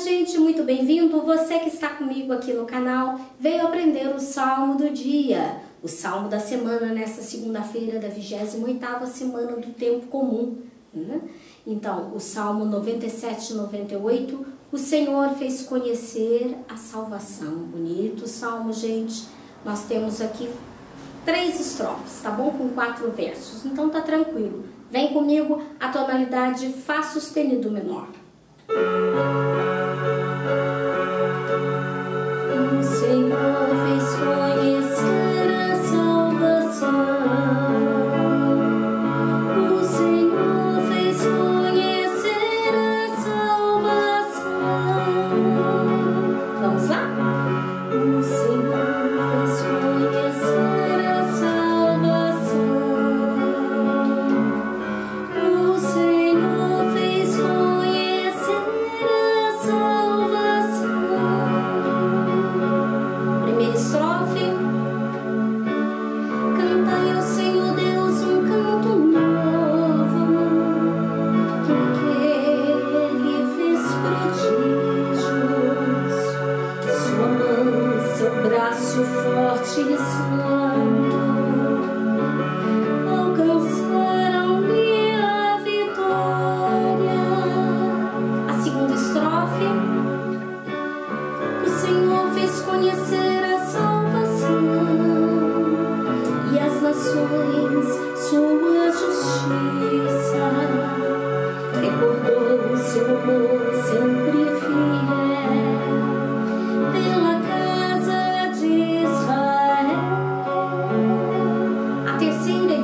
gente, muito bem-vindo. Você que está comigo aqui no canal veio aprender o Salmo do dia, o Salmo da semana nesta segunda-feira da 28ª semana do tempo comum. Né? Então, o Salmo 97 98, o Senhor fez conhecer a salvação. Bonito Salmo, gente. Nós temos aqui três estrofes, tá bom? Com quatro versos. Então tá tranquilo. Vem comigo a tonalidade Fá sustenido menor. Braço conhecer a salvação e as nações they sing, it.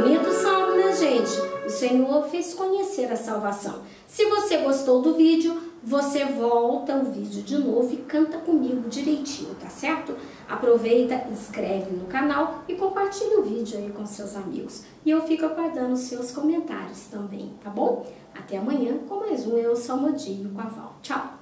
Bonito salmo, né, gente? O Senhor fez conhecer a salvação. Se você gostou do vídeo, você volta o vídeo de novo e canta comigo direitinho, tá certo? Aproveita, inscreve no canal e compartilha o vídeo aí com seus amigos. E eu fico aguardando os seus comentários também, tá bom? Até amanhã com mais um Eu Salmodinho com a Val. Tchau!